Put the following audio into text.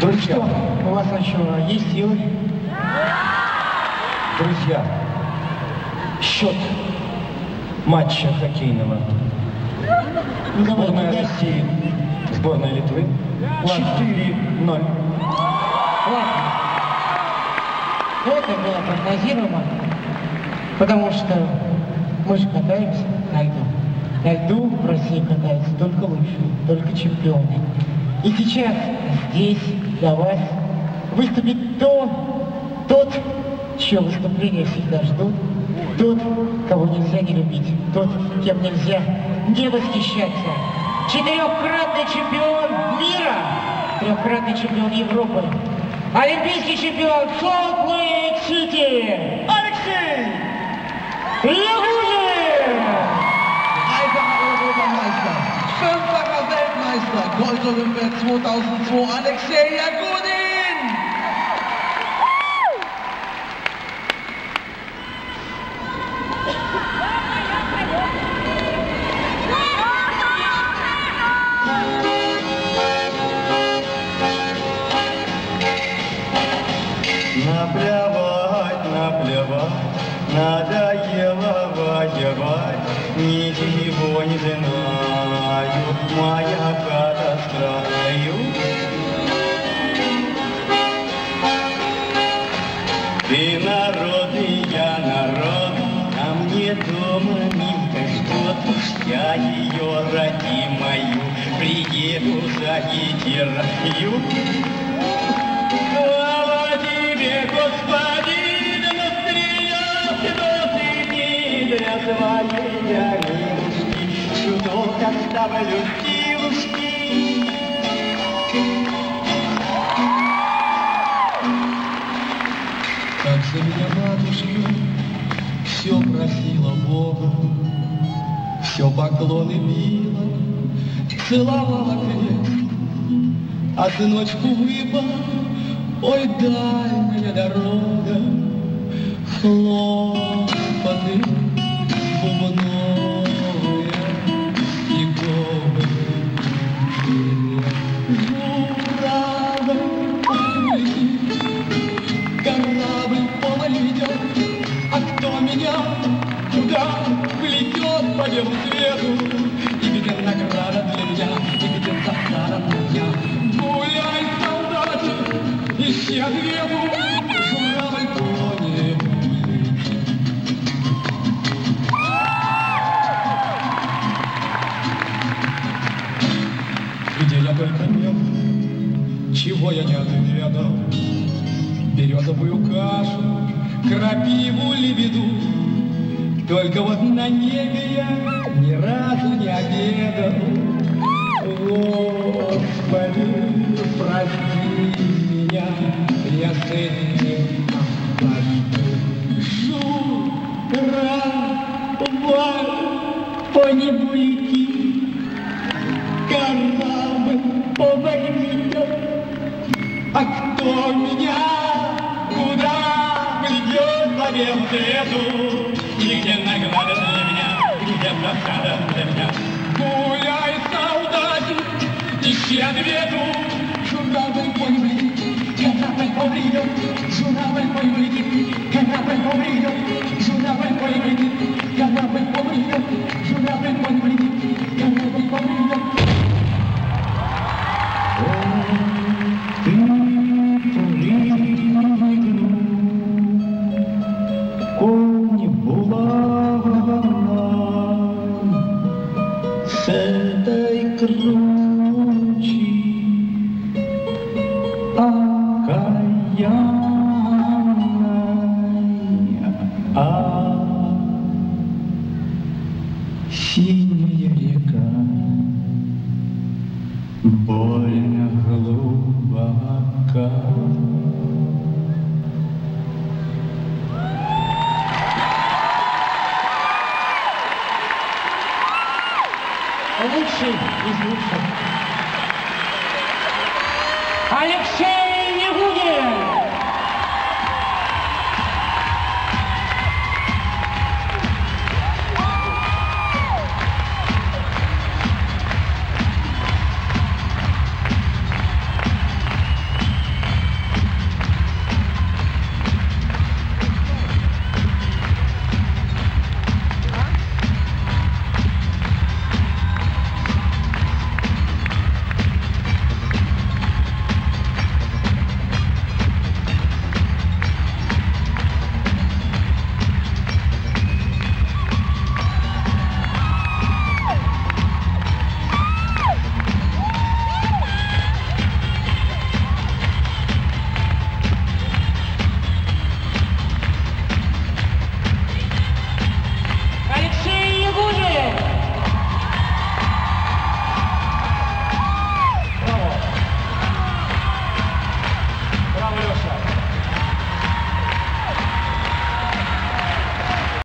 Друзья, У вас что, есть силы? друзья, счет матча хоккейного. Ну, Сборная. России, сборная Литвы. Ладно. 4-0. Ладно. Ну, это было прогнозируемо, потому что мы же катаемся на льду. На льду в России катаются только лучшие, только чемпионы. И сейчас здесь для вас выступит то, тот, чье выступление всегда ждут, тот, кого нельзя не любить, тот, кем нельзя не восхищаться. Четырехкратный чемпион мира, трехкратный чемпион Европы, олимпийский чемпион Солт-Лейк-Сити, Алексей Ягудин! Gold-Olympiad 2002, Alexei Jagudin! Наплевать, наплевать, надоело воевать, ничего не знаю, моя хата ее родимую приеду за гитерою. Слава тебе, Господин, настрелял ты не для своей я милушки, чудок оставлю силушки. Как за меня матушка все просила Бога, все поклоны била, целовала крест, а сыночку выпал, ой, дальняя дорога, хлопоты чего я не отведал, березовую кашу, крапиву лебеду. Только вот на небе я ни разу не обедал. Господи, прости меня, я с этим обожду. Журавль по небу повалит. А кто меня куда ведет по белу свету? И где награда для меня, и где засада для меня? Журавль по небу летит, корабль повредет. Журавль синяя река больно глубока. Лучший из лучших. Алексей